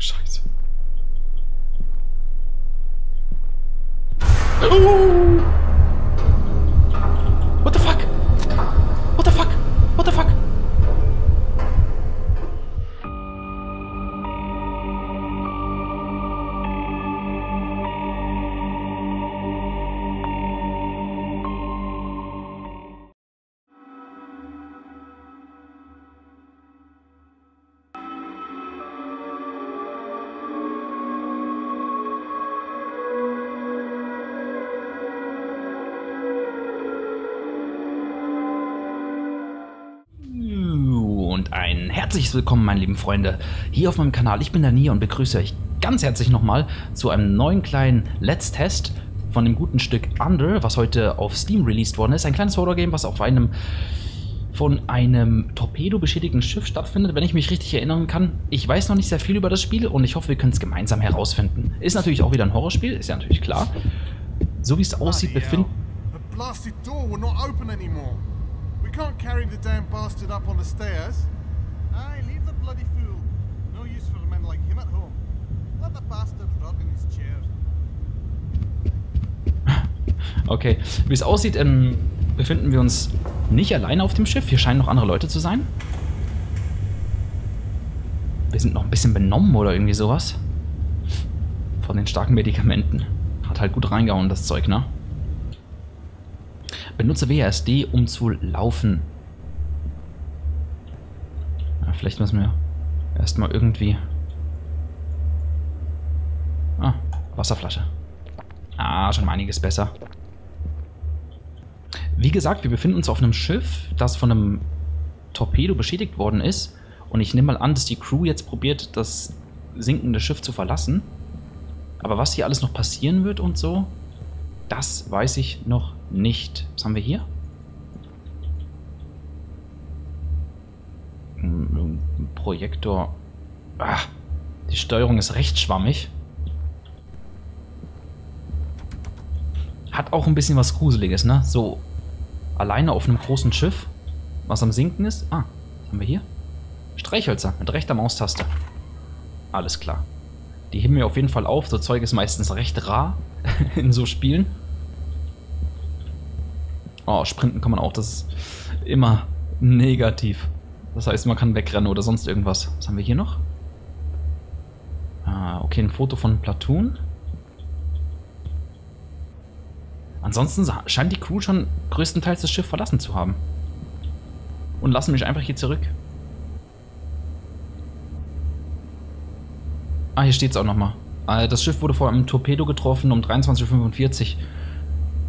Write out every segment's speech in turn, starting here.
Scheiße. Ein herzliches Willkommen, meine lieben Freunde, hier auf meinem Kanal. Ich bin der Nia und begrüße euch ganz herzlich nochmal zu einem neuen kleinen Let's Test von dem guten Stück Under, was heute auf Steam released worden ist. Ein kleines Horror-Game, was auf einem von einem Torpedo beschädigten Schiff stattfindet, wenn ich mich richtig erinnern kann. Ich weiß noch nicht sehr viel über das Spiel und ich hoffe, wir können es gemeinsam herausfinden. Ist natürlich auch wieder ein Horrorspiel, ist ja natürlich klar. So wie es aussieht, befinden... The blasted door will not open anymore. We can't carry the damn bastard up on the stairs. Okay, wie es aussieht, ähm, befinden wir uns nicht alleine auf dem Schiff. Hier scheinen noch andere Leute zu sein. Wir sind noch ein bisschen benommen oder irgendwie sowas. Von den starken Medikamenten. Hat halt gut reingehauen, das Zeug, ne? Benutze WASD, um zu laufen. Ja, vielleicht müssen wir erstmal irgendwie... Ah, Wasserflasche. Ah, schon einiges besser. Wie gesagt, wir befinden uns auf einem Schiff, das von einem Torpedo beschädigt worden ist. Und ich nehme mal an, dass die Crew jetzt probiert, das sinkende Schiff zu verlassen. Aber was hier alles noch passieren wird und so, das weiß ich noch nicht. Was haben wir hier? Projektor. Ah, die Steuerung ist recht schwammig. Hat auch ein bisschen was Gruseliges, ne? So alleine auf einem großen Schiff, was am Sinken ist. Ah, was haben wir hier? Streichhölzer mit rechter Maustaste. Alles klar. Die heben wir auf jeden Fall auf. So Zeug ist meistens recht rar in so Spielen. Oh, sprinten kann man auch. Das ist immer negativ. Das heißt, man kann wegrennen oder sonst irgendwas. Was haben wir hier noch? Ah, okay, ein Foto von Platoon. Ansonsten scheint die Crew schon größtenteils das Schiff verlassen zu haben. Und lassen mich einfach hier zurück. Ah, hier steht es auch nochmal. Äh, das Schiff wurde vor einem Torpedo getroffen um 23.45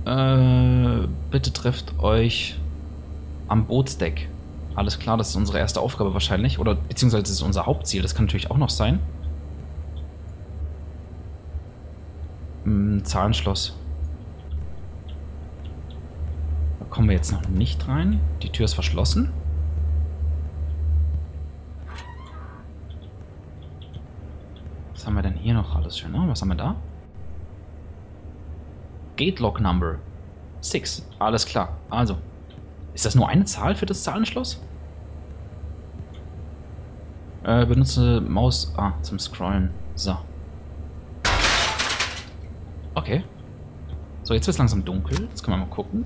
Uhr. Äh, bitte trefft euch am Bootsdeck. Alles klar, das ist unsere erste Aufgabe wahrscheinlich. Oder beziehungsweise das ist unser Hauptziel. Das kann natürlich auch noch sein. Hm, Zahlenschloss. Da kommen wir jetzt noch nicht rein. Die Tür ist verschlossen. Was haben wir denn hier noch alles schön? Was haben wir da? Gate Lock Number 6. Alles klar. Also, ist das nur eine Zahl für das Zahlenschloss? Äh, benutze Maus ah, zum Scrollen. So. Okay. So, jetzt wird es langsam dunkel. Jetzt können wir mal gucken.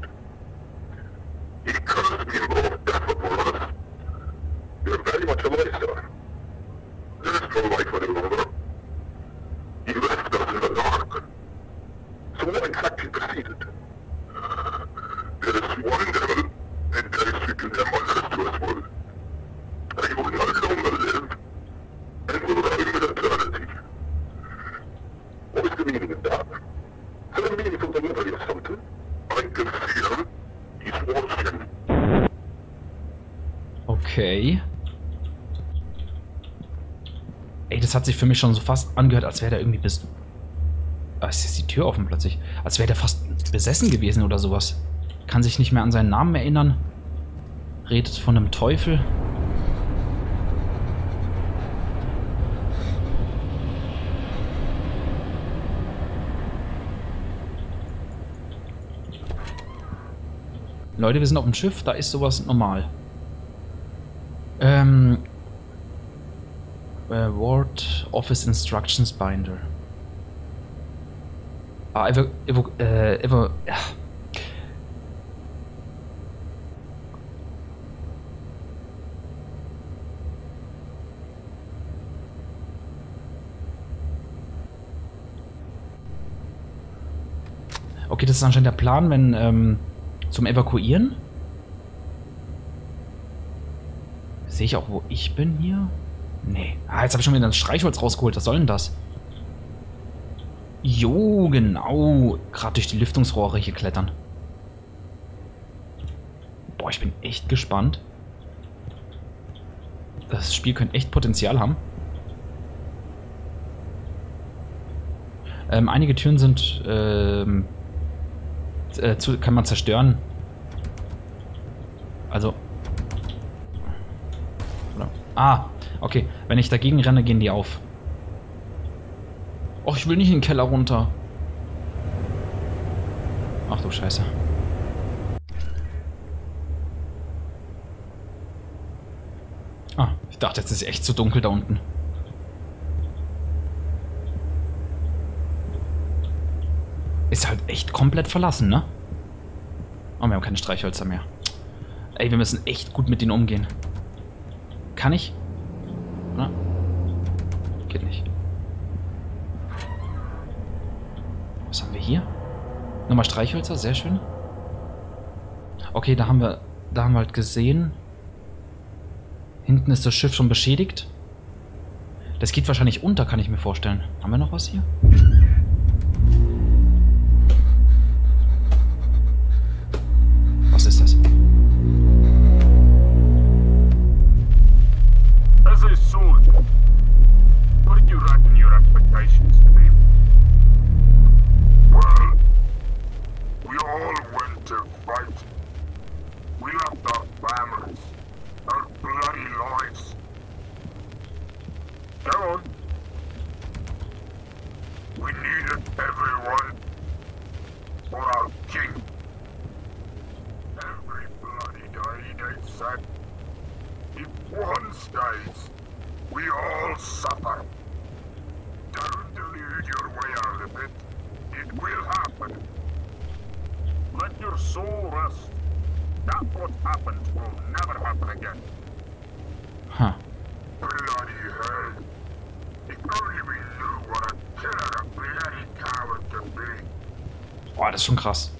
das hat sich für mich schon so fast angehört, als wäre der irgendwie bis... Ah, ist jetzt die Tür offen plötzlich. Als wäre der fast besessen gewesen oder sowas. Kann sich nicht mehr an seinen Namen erinnern. redet von einem Teufel. Leute, wir sind auf dem Schiff, da ist sowas normal. Ähm. Ward Office Instructions Binder. Ah, evo, evo, äh, evo, ja. Okay, das ist anscheinend der Plan, wenn, ähm, zum Evakuieren. Sehe ich auch, wo ich bin hier? Nee. Ah, jetzt habe ich schon wieder ein Streichholz rausgeholt. Was soll denn das? Jo, genau. Gerade durch die Lüftungsrohre hier klettern. Boah, ich bin echt gespannt. Das Spiel könnte echt Potenzial haben. Ähm, einige Türen sind ähm, äh, zu, kann man zerstören. Also. Ah, okay. Wenn ich dagegen renne, gehen die auf. Och, ich will nicht in den Keller runter. Ach du Scheiße. Ah, ich dachte, jetzt ist echt zu dunkel da unten. Ist halt echt komplett verlassen, ne? Oh, wir haben keine Streichhölzer mehr. Ey, wir müssen echt gut mit denen umgehen. Kann ich? Oder? Geht nicht. Was haben wir hier? Nochmal Streichhölzer, sehr schön. Okay, da haben wir, da haben wir halt gesehen. Hinten ist das Schiff schon beschädigt. Das geht wahrscheinlich unter, kann ich mir vorstellen. Haben wir noch was hier? Boah, ist schon krass.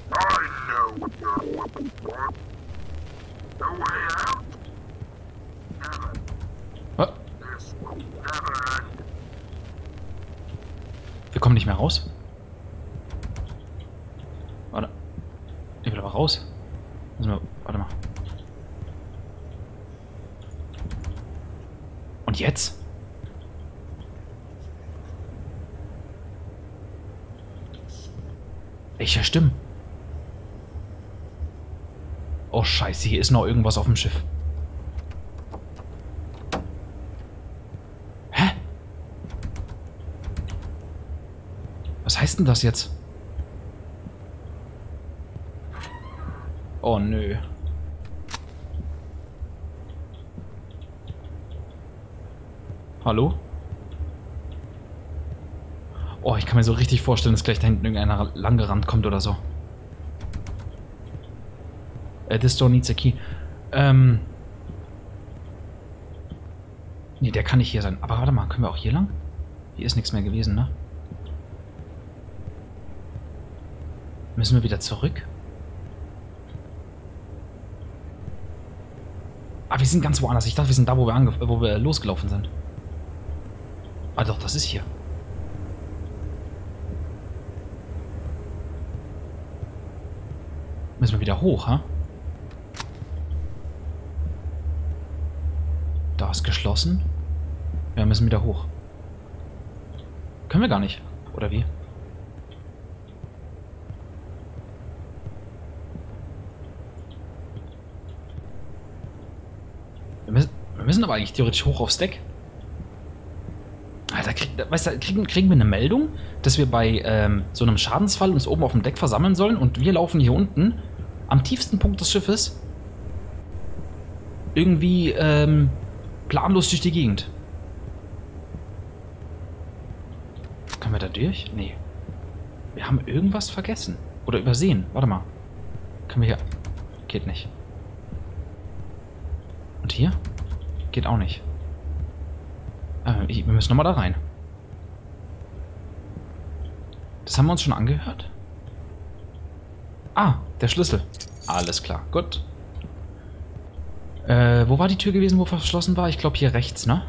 Wir kommen nicht mehr raus. Warte. Ich will aber raus. Warte mal. Und jetzt? Ich ja stimmt. Oh scheiße, hier ist noch irgendwas auf dem Schiff. Hä? Was heißt denn das jetzt? Oh nö. Hallo? Oh, ich kann mir so richtig vorstellen, dass gleich da hinten irgendeiner langgerannt kommt oder so. Uh, this door needs a key. Ähm. Ne, der kann nicht hier sein. Aber warte mal, können wir auch hier lang? Hier ist nichts mehr gewesen, ne? Müssen wir wieder zurück? Ah, wir sind ganz woanders. Ich dachte, wir sind da, wo wir, wo wir losgelaufen sind. Ah doch, das ist hier. Müssen wir wieder hoch, ha? Da ist geschlossen. Ja, müssen wieder hoch. Können wir gar nicht. Oder wie? Wir müssen, wir müssen aber eigentlich theoretisch hoch aufs Deck. Alter, krieg, weißt du, kriegen, kriegen wir eine Meldung, dass wir bei ähm, so einem Schadensfall uns oben auf dem Deck versammeln sollen und wir laufen hier unten am tiefsten Punkt des Schiffes irgendwie ähm, planlos durch die Gegend. Können wir da durch? Nee. Wir haben irgendwas vergessen. Oder übersehen. Warte mal. Können wir hier... Geht nicht. Und hier? Geht auch nicht. Äh, ich- wir müssen nochmal da rein. Das haben wir uns schon angehört? Ah, der Schlüssel. Alles klar, gut. Äh, wo war die Tür gewesen, wo verschlossen war? Ich glaube hier rechts, ne?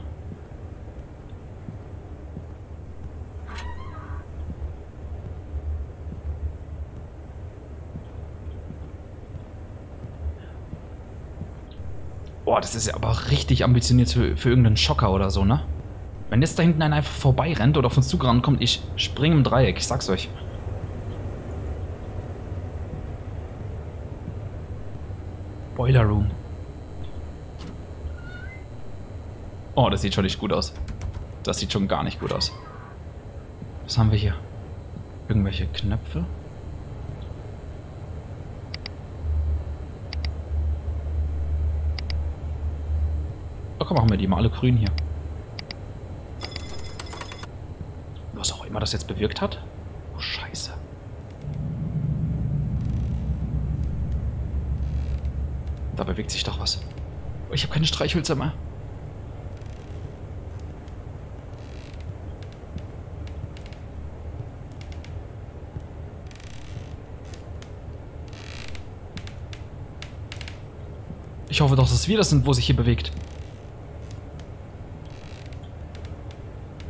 Boah, das ist ja aber richtig ambitioniert für, für irgendeinen Schocker oder so, ne? Wenn jetzt da hinten einer einfach vorbeirennt oder auf uns zugerannt kommt, ich springe im Dreieck, ich sag's euch. Boiler Room. Oh, das sieht schon nicht gut aus. Das sieht schon gar nicht gut aus. Was haben wir hier? Irgendwelche Knöpfe? Oh, komm, machen wir die mal alle grün hier. Was auch immer das jetzt bewirkt hat. Oh, scheiße. Da bewegt sich doch was. Oh, ich habe keine Streichhölzer mehr. Ich hoffe doch, dass wir das sind, wo sich hier bewegt.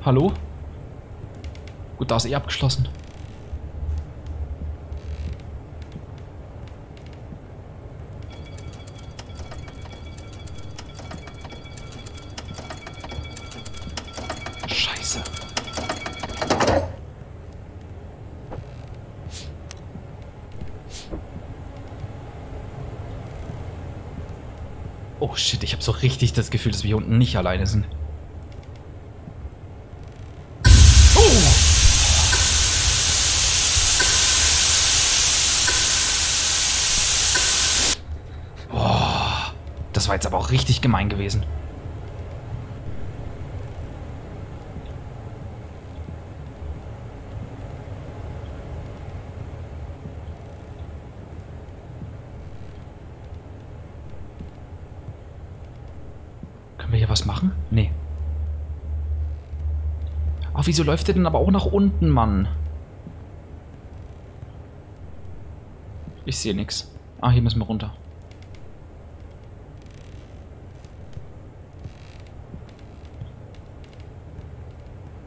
Hallo? Gut, da ist eh abgeschlossen. Scheiße. Oh shit, ich habe so richtig das Gefühl, dass wir hier unten nicht alleine sind. Boah, das war jetzt aber auch richtig gemein gewesen. Können wir hier was machen? Nee. Ach, wieso läuft der denn aber auch nach unten, Mann? Ich sehe nichts. Ah, hier müssen wir runter.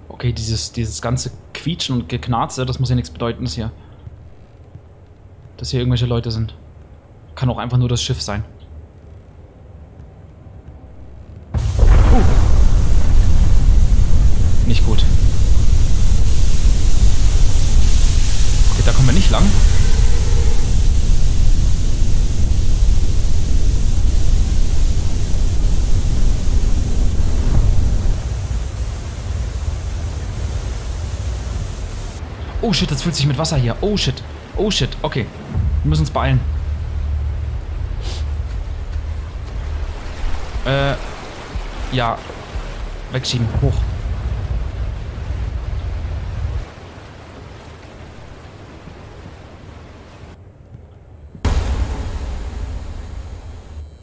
Okay, dieses, dieses ganze Quietschen und Geknarze, das muss ja nichts bedeuten, dass hier, dass hier irgendwelche Leute sind. Kann auch einfach nur das Schiff sein. Uh. Nicht gut. Okay, da kommen wir nicht lang. Oh shit, das fühlt sich mit Wasser hier. Oh shit. Oh shit. Okay. Wir müssen uns beeilen. Äh. Ja. Wegschieben. Hoch.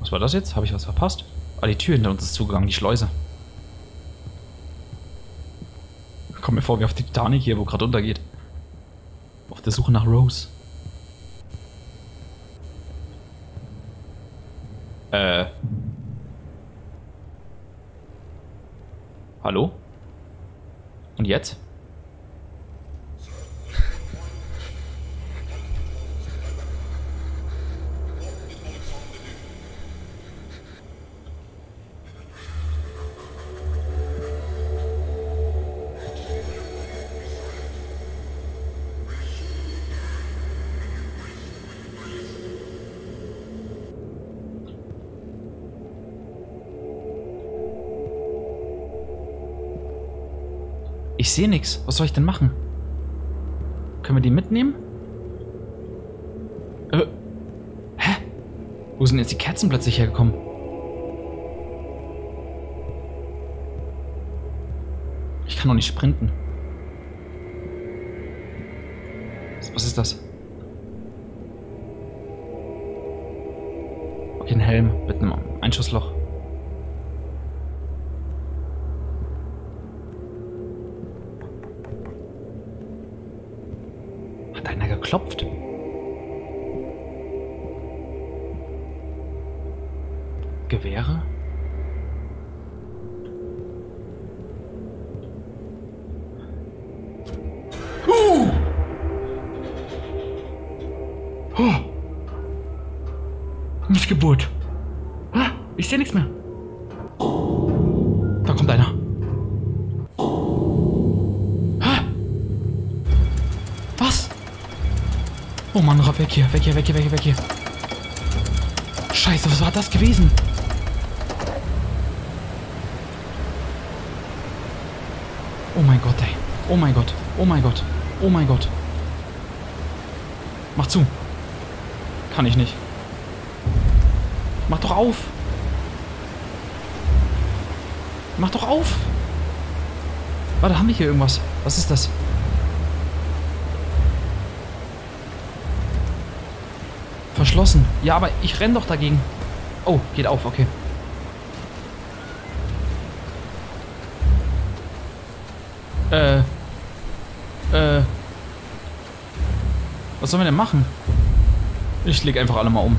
Was war das jetzt? Habe ich was verpasst? Ah, die Tür hinter uns ist zugegangen, die Schleuse. Kommt mir vor wie auf die Titanic hier, wo gerade untergeht. Auf der Suche nach Rose. Äh. Hallo? Und jetzt? Sehe nichts. Was soll ich denn machen? Können wir die mitnehmen? Äh. Hä? Wo sind jetzt die Kerzen plötzlich hergekommen? Ich kann doch nicht sprinten. Was ist das? Okay, ein Helm mit einem Einschussloch. Geklopft? Gewehre? Uh! Oh. Missgeburt. Ah, ich sehe nichts mehr. Da kommt einer. Oh Mann, Raff, weg hier, weg hier, weg hier, weg hier, weg hier. Scheiße, was war das gewesen? Oh mein Gott, ey. Oh mein Gott. Oh mein Gott. Oh mein Gott. Mach zu. Kann ich nicht. Mach doch auf. Mach doch auf. Warte, haben wir hier irgendwas? Was ist das? Verschlossen. Ja, aber ich renn doch dagegen. Oh, geht auf, okay. Äh. Äh. Was sollen wir denn machen? Ich leg einfach alle mal um.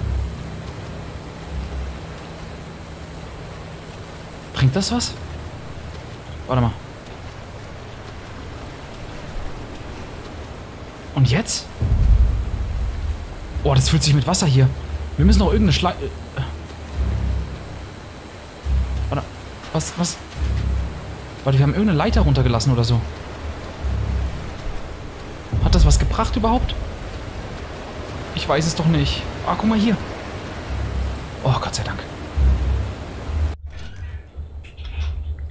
Bringt das was? Warte mal. Und jetzt? Das fühlt sich mit Wasser hier. Wir müssen noch irgendeine Schlei... äh. Warte. Was, was? Warte, wir haben irgendeine Leiter runtergelassen oder so. Hat das was gebracht überhaupt? Ich weiß es doch nicht. Ah, guck mal hier. Oh, Gott sei Dank.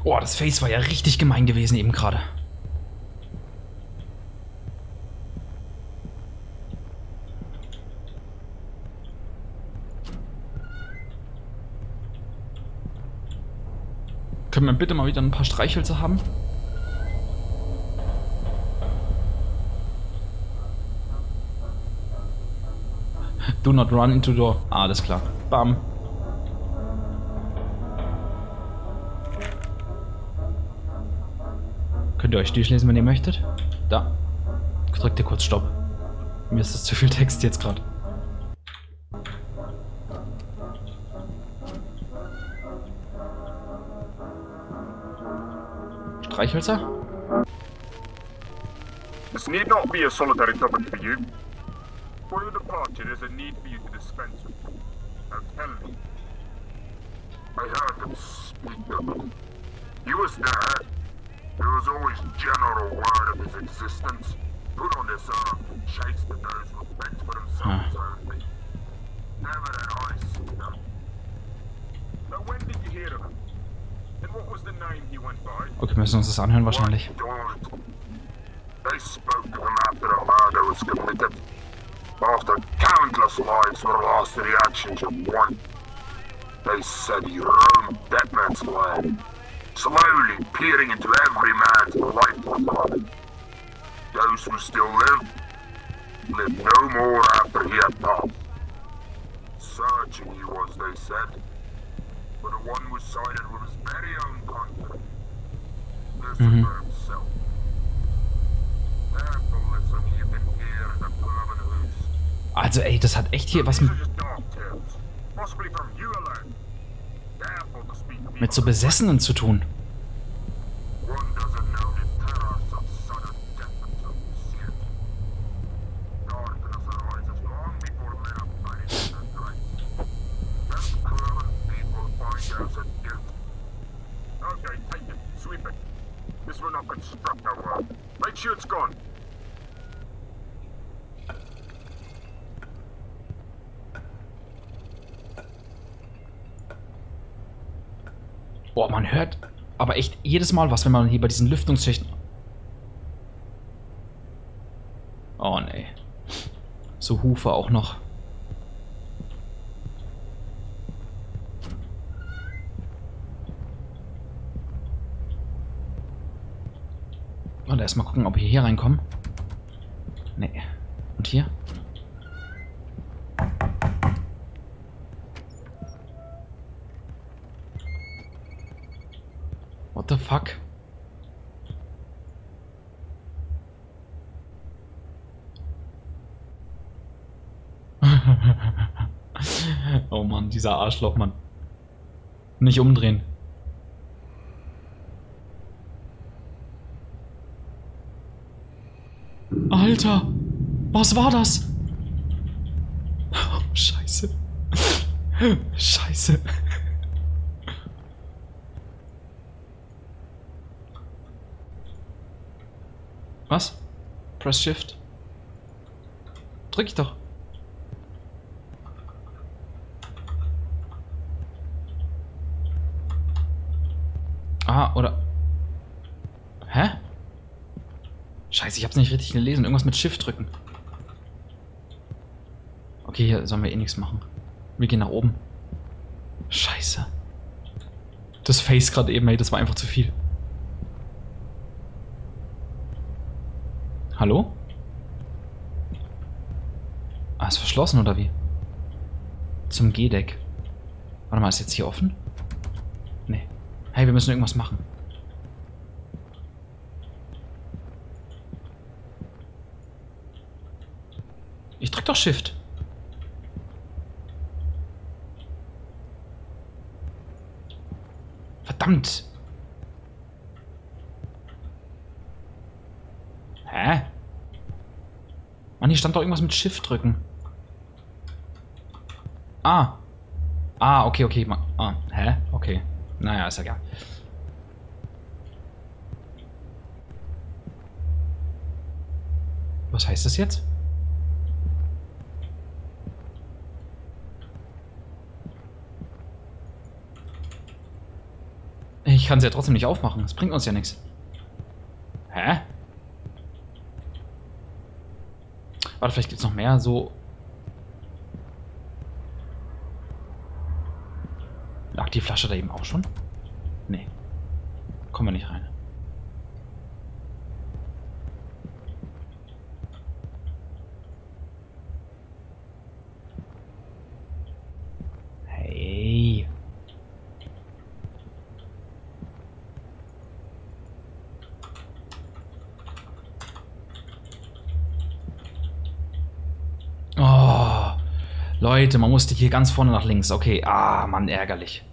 Oh, das Face war ja richtig gemein gewesen eben gerade. Können wir bitte mal wieder ein paar Streichhölzer haben? Do not run into door. Ah, alles klar. Bam. Könnt ihr euch durchlesen, wenn ihr möchtet? Da. Drückt ihr kurz Stopp. Mir ist das zu viel Text jetzt gerade. Streichhölzer? This need not be a solitary topic for you. For your departure, there's a need for you to dispense with. Now tell me. I heard them speak of him. He was there. There was always general word of his existence. Put on this earth and chased to those who bent for themselves only. Never did I see them. Now when did you hear of him? Okay, müssen uns das anhören wahrscheinlich. They spoke of him after a murder was committed. After countless lives were lost to the actions of one. They said he roamed that man's land, slowly peering into every man's life lifeline. Those who still live, live no more after he had passed. Searching he was, they said, but the one was sided with Hoots. Also ey, das hat echt hier was mit, mit so Besessenen zu tun. jedes Mal was, wenn man hier bei diesen Lüftungsschichten... Oh, nee. So Hufe auch noch. Und erstmal gucken, ob wir hier reinkommen. Nee. Und hier? Dieser Arschloch, Mann. Nicht umdrehen. Alter, was war das? Oh, scheiße. Scheiße. Was? Press Shift. Drück ich doch. Ah, oder... Hä? Scheiße, ich hab's nicht richtig gelesen. Irgendwas mit Shift drücken. Okay, hier sollen wir eh nichts machen. Wir gehen nach oben. Scheiße. Das Face gerade eben, ey, das war einfach zu viel. Hallo? Ah, ist verschlossen oder wie? Zum G-Deck. Warte mal, ist jetzt hier offen? Nee. Hey, wir müssen irgendwas machen. Ich drück doch Shift. Verdammt. Hä? Mann, hier stand doch irgendwas mit Shift drücken. Ah. Ah, okay, okay. Ah, hä? Okay. Naja, ist ja egal. Was heißt das jetzt? Ich kann sie ja trotzdem nicht aufmachen. Das bringt uns ja nichts. Hä? Warte, vielleicht gibt es noch mehr so... Lag die Flasche da eben auch schon? Nee. Kommen wir nicht rein. Hey. Oh. Leute, man musste hier ganz vorne nach links. Okay, ah, Mann, ärgerlich.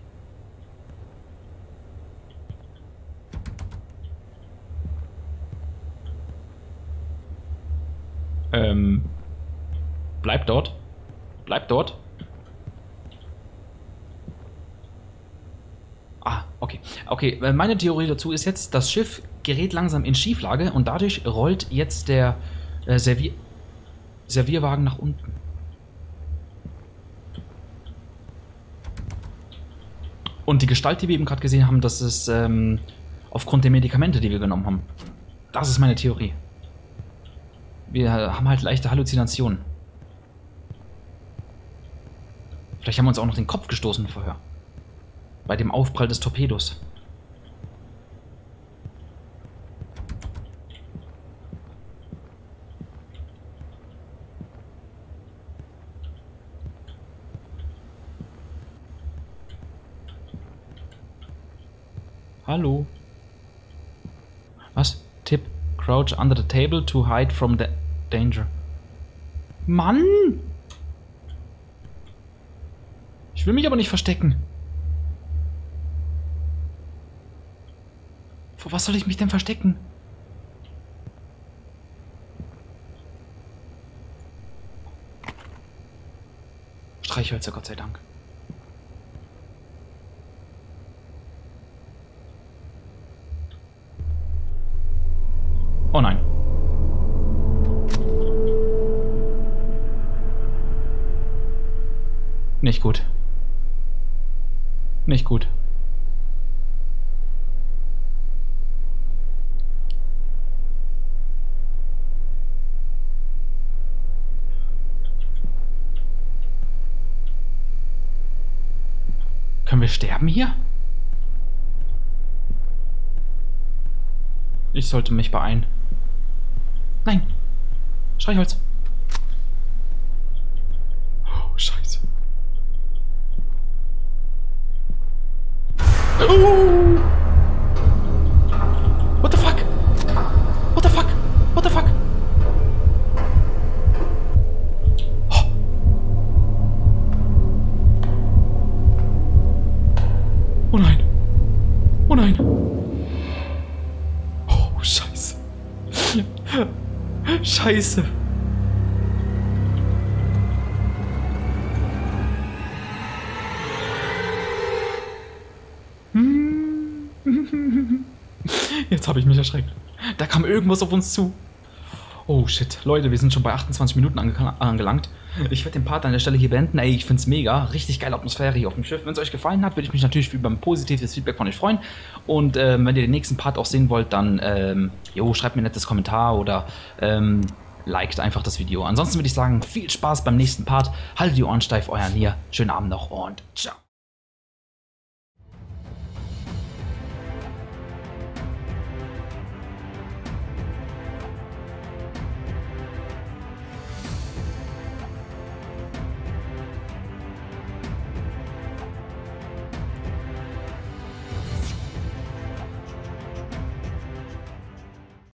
Ähm. Bleib dort. Bleib dort. Ah, okay. Okay, äh, meine Theorie dazu ist jetzt, das Schiff gerät langsam in Schieflage und dadurch rollt jetzt der äh, Servier Servierwagen nach unten. Und die Gestalt, die wir eben gerade gesehen haben, das ist ähm, aufgrund der Medikamente, die wir genommen haben. Das ist meine Theorie. Wir haben halt leichte Halluzinationen. Vielleicht haben wir uns auch noch den Kopf gestoßen vorher. Bei dem Aufprall des Torpedos. Hallo. Was? Tipp. Crouch under the table to hide from the danger. Mann! Ich will mich aber nicht verstecken. Vor was soll ich mich denn verstecken? Streichhölzer, Gott sei Dank. Nicht gut. Nicht gut. Können wir sterben hier? Ich sollte mich beeilen. Nein. Streichholz. Scheiße. Jetzt habe ich mich erschreckt. Da kam irgendwas auf uns zu. Oh shit. Leute, wir sind schon bei 28 Minuten ange angelangt. Ich werde den Part an der Stelle hier beenden. Ey, ich finde es mega. Richtig geile Atmosphäre hier auf dem Schiff. Wenn es euch gefallen hat, würde ich mich natürlich über ein positives Feedback von euch freuen. Und ähm, wenn ihr den nächsten Part auch sehen wollt, dann ähm, jo, schreibt mir ein nettes Kommentar oder ähm, liked einfach das Video. Ansonsten würde ich sagen, viel Spaß beim nächsten Part. Haltet die Ohren steif, euer Nier. Schönen Abend noch und ciao.